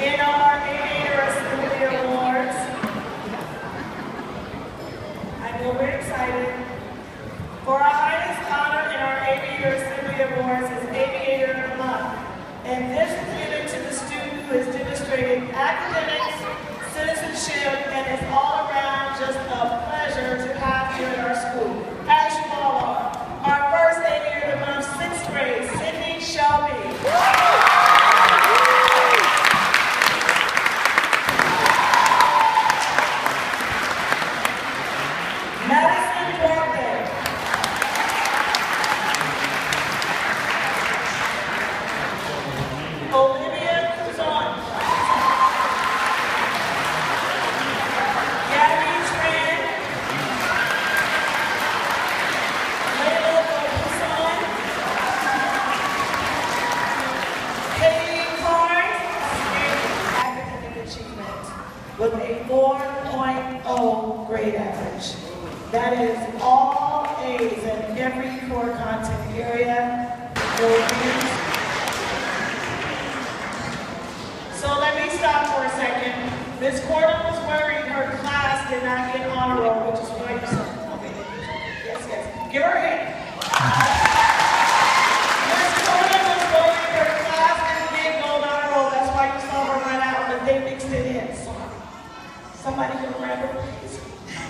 in our Aviator Assembly Awards. I know we're excited. For our highest honor in our Aviator Assembly Awards is Aviator of the Month. And this is given to the student who has demonstrated academics, citizenship, and is all around just a pleasure to have here at our school. As you all are. Our first Aviator of the Month, sixth grade, Sydney Shelby. Madison Duarte. Olivia Cruzon. Gabby Tran. Layla Cruzon. Haley Carnes. Academic achievement with a 4.0 grade average. That is all A's in every core content area. So let me stop for a second. Miss Cordon was worried her class did not get honor roll, which is why you said, okay, yes, yes. Give her a hand. Miss Cordon was worried her class didn't get gold honor roll, that's why you saw her run out, but they mixed it in, sorry. Somebody can grab her, please.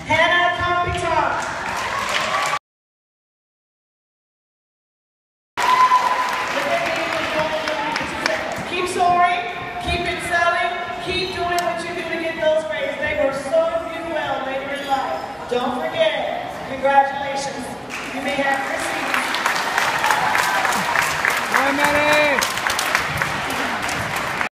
Hannah Compiton. Keep soaring, keep excelling, keep doing what you do to get those grades. They were so well later in life. Don't forget, congratulations. You may have receipts.